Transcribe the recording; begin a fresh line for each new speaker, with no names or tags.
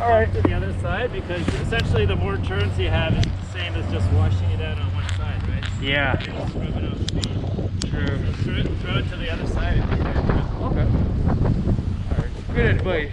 All right.
to the other side because essentially the more turns you have, it's the same as just washing it out on one side, right?
Yeah. True.
So throw it, throw it to the other side.
Okay. All right. Good advice.